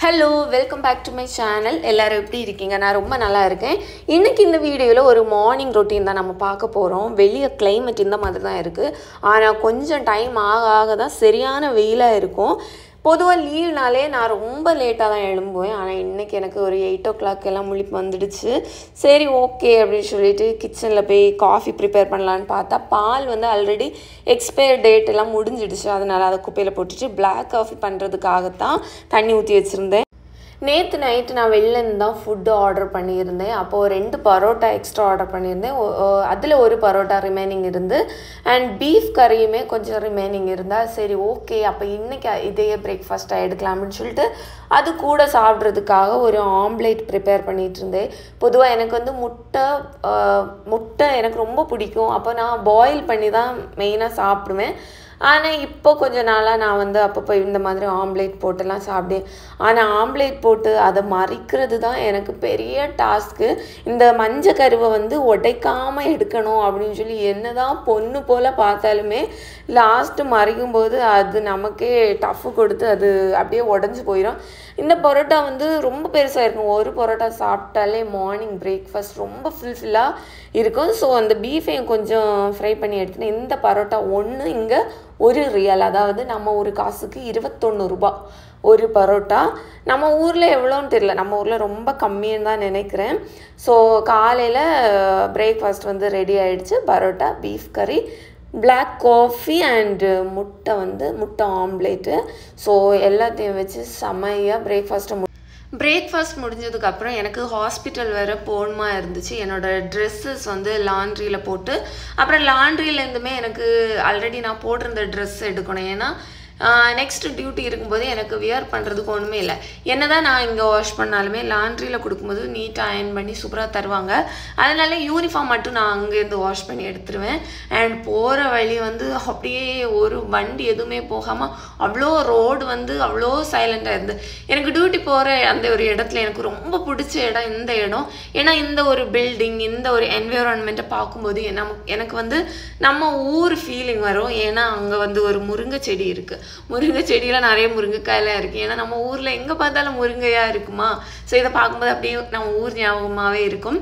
Hello welcome back to my channel எல்லோரும் எப்படி இருக்கீங்க? நான் ரொம்ப நல்லா இருக்கேன். இன்னைக்கு இந்த வீடியோவில் ஒரு மார்னிங் ரொட்டீன் தான் நம்ம பார்க்க போகிறோம் வெளியே கிளைமேட் இந்த மாதிரி தான் இருக்குது ஆனால் கொஞ்சம் டைம் ஆக ஆக தான் சரியான வெயிலாக இருக்கும். பொதுவாக லீவ்னாலே நான் ரொம்ப லேட்டாக தான் எழும்புவேன். ஆனால் இன்றைக்கி எனக்கு ஒரு எயிட் ஓ கிளாக் எல்லாம் முழிப்பு வந்துடுச்சு. சரி ஓகே அப்படின்னு சொல்லிட்டு கிச்சனில் போய் காஃபி ப்ரிப்பேர் பண்ணலான்னு பார்த்தா பால் வந்து ஆல்ரெடி எக்ஸ்பயர் டேட் எல்லாம் முடிஞ்சிடுச்சு. அதனால் அதை குப்பையில் போட்டுட்டு பிளாக் காஃபி பண்ணுறதுக்காகத்தான் தண்ணி ஊற்றி வச்சுருந்தேன். நேற்று நைட்டு நான் வெளிலேருந்து தான் ஃபுட்டு ஆர்டர் பண்ணியிருந்தேன். அப்போது ரெண்டு பரோட்டா எக்ஸ்ட்ரா ஆர்டர் பண்ணியிருந்தேன். அதில் ஒரு பரோட்டா ரிமைனிங் இருந்து அண்ட் பீஃப் கறியுமே கொஞ்சம் ரிமைனிங் இருந்தால் சரி ஓகே அப்போ இன்றைக்கி இதையே பிரேக்ஃபாஸ்ட்டாக எடுக்கலாம்னு சொல்லிட்டு அது கூட சாப்பிட்றதுக்காக ஒரு ஆம்லேட் ப்ரிப்பேர் பண்ணிகிட்டு இருந்தேன். பொதுவாக எனக்கு வந்து முட்டை முட்டை எனக்கு ரொம்ப பிடிக்கும். அப்போ நான் பாயில் பண்ணி தான் மெயினாக சாப்பிடுவேன். ஆனால் இப்போ கொஞ்ச நாளாக நான் வந்து அப்பப்போ இந்த மாதிரி ஆம்லேட் போட்டுலாம் சாப்பிட்டேன் ஆனால் ஆம்லேட் போட்டு அதை மறிக்கிறது தான் எனக்கு பெரிய டாஸ்க்கு இந்த மஞ்சள் கருவை வந்து உடைக்காமல் எடுக்கணும் அப்படின்னு சொல்லி என்ன தான் பொண்ணு போல் பார்த்தாலுமே லாஸ்ட்டு மறிக்கும் போது அது நமக்கே டஃப்பு கொடுத்து அது அப்படியே உடஞ்சி போயிடும் இந்த பரோட்டா வந்து ரொம்ப பெருசாக இருக்கும். ஒரு பரோட்டா சாப்பிட்டாலே மார்னிங் பிரேக்ஃபாஸ்ட் ரொம்ப ஃபுல்ஃபில்லாக இருக்கும். ஸோ அந்த பீஃபையும் கொஞ்சம் ஃப்ரை பண்ணி எடுத்துனேன் இந்த பரோட்டா ஒன்று இங்கே ஒரு ரியல் அதாவது நம்ம ஒரு காசுக்கு இருபத்தொன்று ரூபா ஒரு பரோட்டா. நம்ம ஊரில் எவ்வளோன்னு தெரியல. நம்ம ஊரில் ரொம்ப கம்மின்னு தான் நினைக்கிறேன். ஸோ காலையில் பிரேக்ஃபாஸ்ட் வந்து ரெடி ஆகிடுச்சு பரோட்டா பீஃப் கறி பிளாக் காஃபி அண்டு முட்டை வந்து முட்டை ஆம்லேட்டு ஸோ எல்லாத்தையும் வச்சு செமையாக பிரேக்ஃபாஸ்ட்டை பிரேக்ஃபாஸ்ட் முடிஞ்சதுக்கப்புறம் எனக்கு ஹாஸ்பிட்டல் வேறு போகணுமா இருந்துச்சு. என்னோடய ட்ரெஸ்ஸஸ் வந்து லாண்ட்ரியில் போட்டு அப்புறம் லாண்ட்ரியிலேருந்துமே எனக்கு ஆல்ரெடி நான் போட்டிருந்த ட்ரெஸ் எடுக்கணும். ஏன்னா நெக்ஸ்ட் டியூட்டி இருக்கும்போது எனக்கு வியர் பண்ணுறதுக்கு ஒன்றுமே இல்லை. என்ன தான் நான் இங்கே வாஷ் பண்ணாலுமே லாண்ட்ரியில் கொடுக்கும்போது நீட்டாக அயன் பண்ணி சூப்பராக தருவாங்க. அதனால யூனிஃபார்ம் மட்டும் நான் அங்கேருந்து வாஷ் பண்ணி எடுத்துருவேன். அண்ட் போகிற வழி வந்து அப்படியே ஒரு வண்டி எதுவுமே போகாமல் அவ்வளோ ரோடு வந்து அவ்வளோ சைலண்டாக இருந்து. எனக்கு டியூட்டி போகிற அந்த ஒரு இடத்துல எனக்கு ரொம்ப பிடிச்ச இடம் இந்த இடம். ஏன்னா இந்த ஒரு பில்டிங் இந்த ஒரு என்விரான்மெண்ட்டை பார்க்கும்போது நமக்கு எனக்கு வந்து நம்ம ஊர் ஃபீலிங் வரும். ஏன்னா அங்கே வந்து ஒரு முருங்கை செடி இருக்குது முருங்கை செடியில் நிறைய முருங்கைக்காயெல்லாம் இருக்குது ஏன்னா நம்ம ஊரில் எங்கே பார்த்தாலும் முருங்கையாக இருக்குமா? ஸோ இதை பார்க்கும்போது அப்படியே நம்ம ஊர் ஞாபகமாகவே இருக்கும்.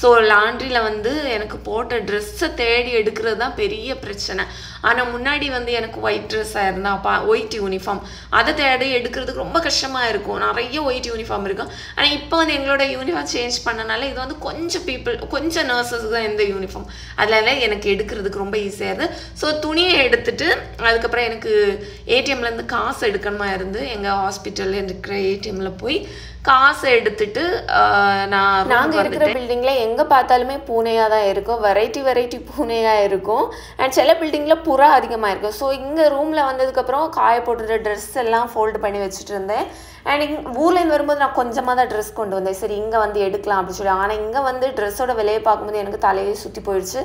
ஸோ லாண்ட்ரியில் வந்து எனக்கு போட்ட ட்ரெஸ்ஸை தேடி எடுக்கிறது தான் பெரிய பிரச்சனை. ஆனால் முன்னாடி வந்து எனக்கு ஒயிட் ட்ரெஸ்ஸாக இருந்தால் பா ஒயிட் யூனிஃபார்ம் அதை தேடி எடுக்கிறதுக்கு ரொம்ப கஷ்டமாக இருக்கும். நிறைய ஒயிட் யூனிஃபார்ம் இருக்கும். ஆனால் இப்போ வந்து எங்களோட யூனிஃபார்ம் சேஞ்ச் பண்ணனால இது வந்து கொஞ்சம் பீப்புள் கொஞ்சம் நர்சஸ்க்கு தான் இந்த யூனிஃபார்ம் அதனால எனக்கு எடுக்கிறதுக்கு ரொம்ப ஈஸியாக இருந்து ஸோ துணியை எடுத்துட்டு அதுக்கப்புறம் எனக்கு ஏடிஎம்லேருந்து காசு எடுக்கணுமா இருந்து எங்கள் ஹாஸ்பிட்டலில் இருக்கிற ஏடிஎம்மில் போய் காசை எடுத்துட்டு நான் நாங்கள் இருக்கிற பில்டிங்கில் எங்கே பார்த்தாலுமே பூனையாக தான் இருக்கும். வெரைட்டி வெரைட்டி பூனையாக இருக்கும். அண்ட் சில பில்டிங்கில் புறா அதிகமாக இருக்கும். ஸோ இங்கே ரூமில் வந்ததுக்கப்புறம் காய போட்டுற ட்ரெஸ் எல்லாம் ஃபோல்டு பண்ணி வச்சுட்டு இருந்தேன். அண்ட் இங் ஊர்லேருந்து வரும்போது நான் கொஞ்சமாக தான் ட்ரெஸ் கொண்டு வந்தேன். சரி இங்கே வந்து எடுக்கலாம் அப்படின்னு சொல்லி. ஆனால் இங்கே வந்து ட்ரெஸ்ஸோட விலையை பார்க்கும்போது எனக்கு தலையே சுற்றி போயிடுச்சு.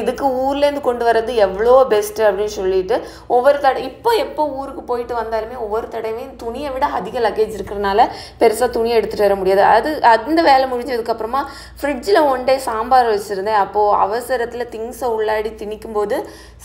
இதுக்கு ஊர்லேருந்து கொண்டு வர்றது எவ்வளோ பெஸ்ட்டு அப்படின்னு சொல்லிட்டு ஒவ்வொரு தடவை இப்போ எப்போ ஊருக்கு போயிட்டு வந்தாலுமே ஒவ்வொரு தடவையும் துணியை விட அதிக லக்கேஜ் இருக்கிறனால பெருசாக துணியை எடுத்துகிட்டு வர முடியாது. அது அந்த வேலை முடிஞ்சதுக்கப்புறமா ஃப்ரிட்ஜில் ஒன் டே சாம்பார் வச்சுருந்தேன். அப்போது அவசரத்தில் திங்ஸை உள்ளாடி திணிக்கும்போது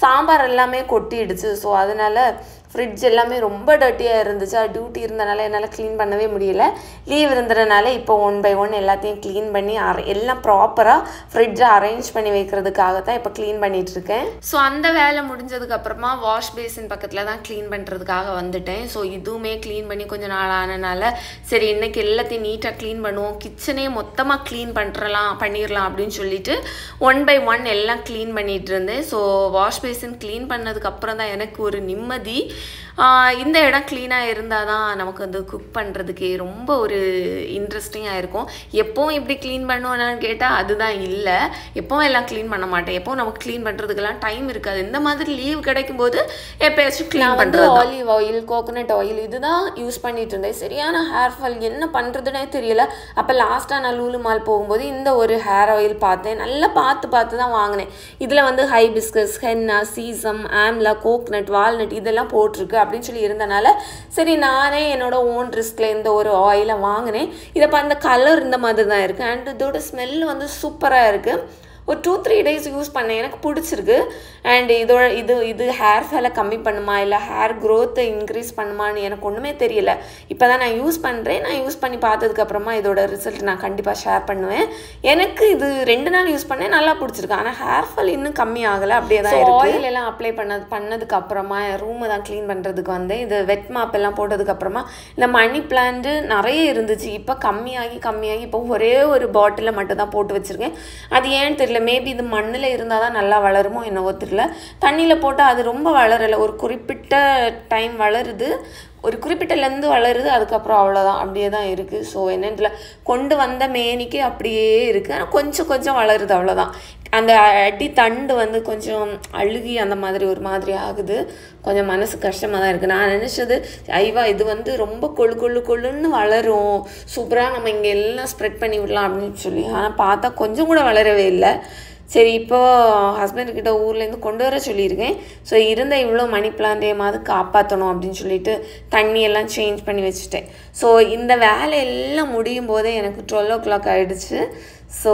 சாம்பார் எல்லாமே கொட்டிடுச்சு. ஸோ அதனால் ஃப்ரிட்ஜ் எல்லாமே ரொம்ப டர்ட்டியாக இருந்துச்சு. டியூட்டி இருந்தனால என்னால் க்ளீன் பண்ணவே முடியல. லீவ் இருந்ததுனால இப்போ ஒன் பை ஒன் எல்லாத்தையும் க்ளீன் பண்ணி அரை எல்லாம் ப்ராப்பராக ஃப்ரிட்ஜை அரேஞ்ச் பண்ணி வைக்கிறதுக்காக தான் இப்போ க்ளீன் பண்ணிகிட்ருக்கேன் ஸோ அந்த வேலை முடிஞ்சதுக்கப்புறமா வாஷ் பேசின் பக்கத்தில் தான் க்ளீன் பண்ணுறதுக்காக வந்துட்டேன். ஸோ இதுவுமே க்ளீன் பண்ணி கொஞ்சம் நாள் ஆனனால சரி இன்னைக்கு எல்லாத்தையும் நீட்டாக க்ளீன் பண்ணுவோம். கிச்சனே மொத்தமாக க்ளீன் பண்ணுறலாம் பண்ணிடலாம் அப்படின்னு சொல்லிட்டு ஒன் பை ஒன் எல்லாம் க்ளீன் பண்ணிகிட்டு இருந்தேன். ஸோ வாஷ் பேசின் க்ளீன் பண்ணதுக்கப்புறம் தான் எனக்கு ஒரு நிம்மதி. இந்த இடம் க்ளீனாக இருந்தால் தான் நமக்கு வந்து குக் பண்ணுறதுக்கே ரொம்ப ஒரு இன்ட்ரெஸ்டிங்காக இருக்கும். எப்போவும் இப்படி க்ளீன் பண்ணுவேனான்னு கேட்டால் அதுதான் இல்லை. எப்போவும் எல்லாம் க்ளீன் பண்ண மாட்டேன். எப்போவும் நமக்கு க்ளீன் பண்ணுறதுக்கெல்லாம் டைம் இருக்காது. இந்த மாதிரி லீவ் கிடைக்கும் போது எப்பயாச்சும் க்ளீன் பண்ணுறது ஆலிவ் ஆயில் கோகோனட் ஆயில் இதுதான் யூஸ் பண்ணிட்டு இருந்தேன். சரியான ஹேர் ஃபால் என்ன பண்ணுறதுனே தெரியல. அப்போ லாஸ்ட்டாக நான் லூலு மால் போகும்போது இந்த ஒரு ஹேர் ஆயில் பார்த்தேன். நல்லா பார்த்து பார்த்து தான் வாங்கினேன். இதில் வந்து hibiscus henna sesame amla coconut walnut இதெல்லாம் போட்டிருக்கு அப்படின்னு சொல்லி இருந்தனால சரி நானே என்னோட ஓன் ரிஸ்கில் இந்த ஒரு ஆயிலை வாங்கினேன். இதை அந்த கலர் இந்த மாதிரி தான் இருக்குது அண்ட் இதோட ஸ்மெல் வந்து சூப்பராக இருக்குது ஒரு டூ த்ரீ டேஸ் யூஸ் பண்ணேன். எனக்கு பிடிச்சிருக்கு. அண்ட் இதோட இது இது ஹேர் ஃபாலை கம்மி பண்ணுமா? இல்லை ஹேர் க்ரோத்தை இன்க்ரீஸ் பண்ணுமான்னு எனக்கு ஒன்றுமே தெரியல. இப்போ தான் நான் யூஸ் பண்ணுறேன் நான் யூஸ் பண்ணி பார்த்ததுக்கப்புறமா இதோட ரிசல்ட் நான் கண்டிப்பாக ஷேர் பண்ணுவேன். எனக்கு இது ரெண்டு நாள் யூஸ் பண்ணேன். நல்லா பிடிச்சிருக்கு. ஆனால் ஹேர் ஃபால் இன்னும் கம்மி ஆகலை. அப்படியே தான் ஆயில் எல்லாம் அப்ளை பண்ணது பண்ணதுக்கு அப்புறமா ரூமை தான் க்ளீன் பண்ணுறதுக்கு வந்து இது வெட் மாப் எல்லாம் போட்டதுக்கு அப்புறமா இந்த மணி பிளான்ட்டு நிறைய இருந்துச்சு. இப்போ கம்மியாகி கம்மியாகி இப்போ ஒரே ஒரு பாட்டிலில் மட்டும் தான் போட்டு வச்சுருக்கேன். அது ஏன்னு தெரியல. மேபி இது மண்ணில் இருந்தால் தான் நல்லா வளருமோ என்னவோ தெரில தண்ணியில் போட்டால் அது ரொம்ப வளரலை. ஒரு குறிப்பிட்ட டைம் வளருது. ஒரு குறிப்பிட்டலேருந்து வளருது. அதுக்கப்புறம் அவ்வளோதான் அப்படியே தான் இருக்குது ஸோ என்னென்ன கொண்டு வந்த மேனிக்கு அப்படியே இருக்குது ஆனால் கொஞ்சம் கொஞ்சம் வளருது. அவ்வளோதான் அந்த அடி தண்டு வந்து கொஞ்சம் அழுகி அந்த மாதிரி ஒரு மாதிரி ஆகுது. கொஞ்சம் மனசு கஷ்டமாக தான் இருக்குது நான் நினச்சது ஐவா இது வந்து ரொம்ப கொழு கொழு கொழுன்னு வளரும். சூப்பராக நம்ம இங்கே எல்லாம் ஸ்ப்ரெட் பண்ணி விடலாம் அப்படின்னு சொல்லி. ஆனால் பார்த்தா கொஞ்சம் கூட வளரவே இல்லை. சரி இப்போது ஹஸ்பண்ட்கிட்ட ஊர்லேருந்து கொண்டு வர சொல்லியிருக்கேன். ஸோ இருந்த இவ்வளோ மணி பிளான்டையமாவது காப்பாற்றணும் அப்படின்னு சொல்லிட்டு தண்ணியெல்லாம் சேஞ்ச் பண்ணி வச்சுட்டேன். ஸோ இந்த வேலையெல்லாம் முடியும் போதே எனக்கு டுவெல் ஓ கிளாக் ஆகிடுச்சு ஸோ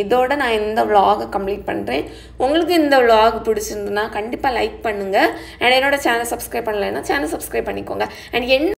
இதோட நான் இந்த விலாகை கம்ப்ளீட் பண்ணுறேன் உங்களுக்கு இந்த விலாக் பிடிச்சிருந்துன்னா கண்டிப்பாக லைக் பண்ணுங்கள் அண்ட் என்னோடய சேனல் சப்ஸ்கிரைப் பண்ணலைன்னா சேனல் சப்ஸ்கிரைப் பண்ணிக்கோங்க. அண்ட் என்ன